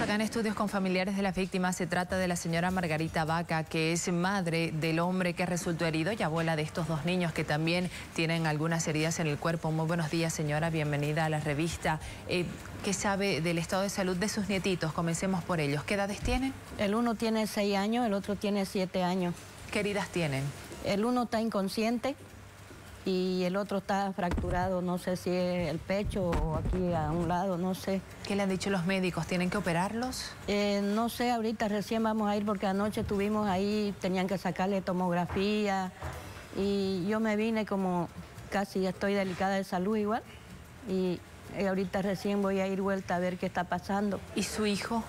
Estamos acá en estudios con familiares de la víctima. Se trata de la señora Margarita Vaca, que es madre del hombre que resultó herido y abuela de estos dos niños que también tienen algunas heridas en el cuerpo. Muy buenos días, señora. Bienvenida a la revista. Eh, ¿Qué sabe del estado de salud de sus nietitos? Comencemos por ellos. ¿Qué edades tienen? El uno tiene seis años, el otro tiene siete años. ¿Qué heridas tienen? El uno está inconsciente, y el otro está fracturado, no sé si es el pecho o aquí a un lado, no sé. ¿Qué le han dicho los médicos? ¿Tienen que operarlos? Eh, no sé, ahorita recién vamos a ir porque anoche estuvimos ahí, tenían que sacarle tomografía y yo me vine como casi estoy delicada de salud igual y ahorita recién voy a ir vuelta a ver qué está pasando. ¿Y su hijo?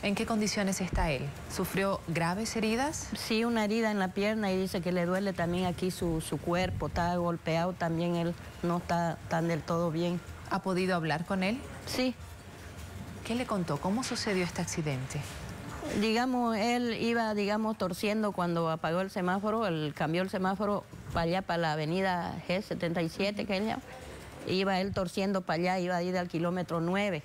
¿En qué condiciones está él? ¿Sufrió graves heridas? Sí, una herida en la pierna y dice que le duele también aquí su, cuerpo, está golpeado también, él no está tan del todo bien. ¿Ha podido hablar con él? Sí. ¿Qué le contó? ¿Cómo sucedió este accidente? Digamos, él iba, digamos, torciendo cuando apagó el semáforo, él cambió el semáforo para allá, para la avenida G77, que él Iba él torciendo para allá, iba a ir al kilómetro 9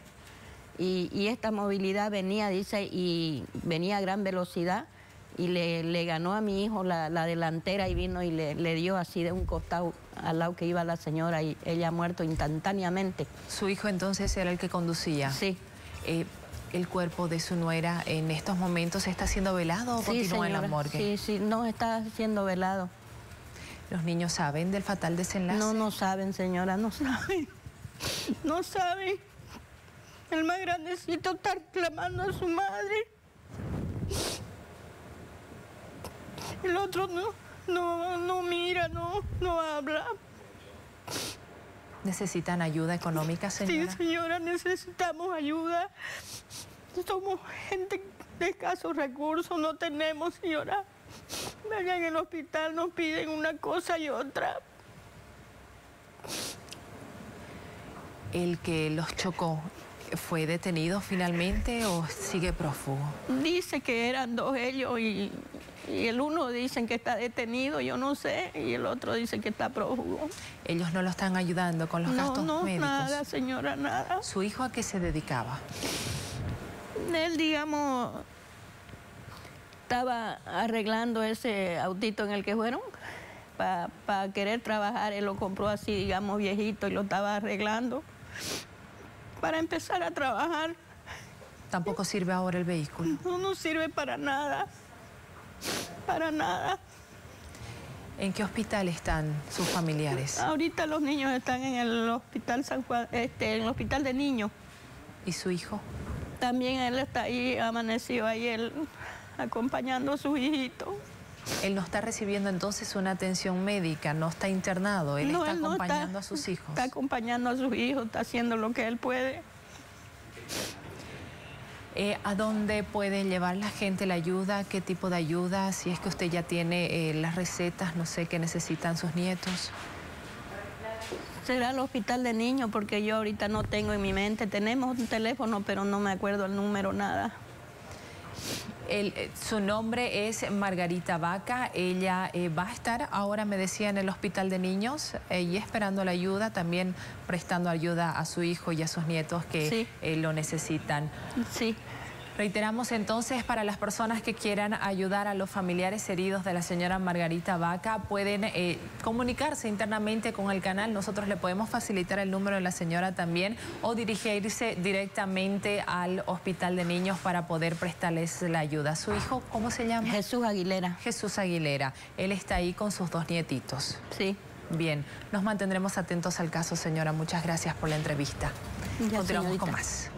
y, esta movilidad venía, dice, y venía a gran velocidad y le, ganó a mi hijo la, delantera y vino y le, dio así de un costado al lado que iba la señora y ella ha muerto instantáneamente. ¿Su hijo entonces era el que conducía? Sí. Eh, ¿El cuerpo de su nuera en estos momentos está siendo velado o continúa en la morgue? Sí, sí, no, está siendo velado. ¿Los niños saben del fatal desenlace? No, no saben, señora, no saben. No saben. El más grandecito está clamando a su madre. El otro no, no, no mira, no, no habla. ¿Necesitan ayuda económica, señora? Sí, señora, necesitamos ayuda. Somos gente de escasos recursos, no tenemos, señora. Allá en el hospital nos piden una cosa y otra. El que los chocó ¿Fue detenido finalmente o sigue prófugo? Dice que eran dos ellos y, el uno dicen que está detenido, yo no sé, y el otro dice que está prófugo. ¿Ellos no lo están ayudando con los gastos no, médicos? No, nada, señora, nada. ¿Su hijo a qué se dedicaba? Él, digamos, estaba arreglando ese autito en el que fueron para querer trabajar. Él lo compró así, digamos, viejito y lo estaba arreglando para empezar a trabajar. ¿Tampoco sirve ahora el vehículo? No, no sirve para nada. Para nada. ¿En qué hospital están sus familiares? Ahorita los niños están en el hospital San Juan, este, en el hospital de niños. ¿Y su hijo? También él está ahí, amaneció ahí él acompañando a su hijito. Él no está recibiendo entonces una atención médica, no está internado, él está acompañando a sus hijos. Está acompañando a sus hijos, está haciendo lo que él puede. Eh, ¿A dónde puede llevar la gente la ayuda? ¿Qué tipo de ayuda? Si es que usted ya tiene eh, las recetas, no sé, qué necesitan sus nietos. Será el hospital de niños porque yo ahorita no tengo en mi mente. Tenemos un teléfono, pero no me acuerdo el número, nada. Eh, su nombre es Margarita Vaca. Ella eh, va a estar ahora, me decía, en el hospital de niños eh, y esperando la ayuda, también prestando ayuda a su hijo y a sus nietos que lo necesitan. Sí. Reiteramos entonces para las personas que quieran ayudar a los familiares heridos de la señora Margarita Vaca, pueden eh, comunicarse internamente con el canal. Nosotros le podemos facilitar el número de la señora también o dirigirse directamente al hospital de niños para poder prestarles la ayuda. ¿Su hijo cómo se llama? Jesús Aguilera. Jesús Aguilera. Él está ahí con sus dos nietitos. Sí. Bien, nos mantendremos atentos al caso, señora. Muchas gracias por la entrevista. Continuamos con más.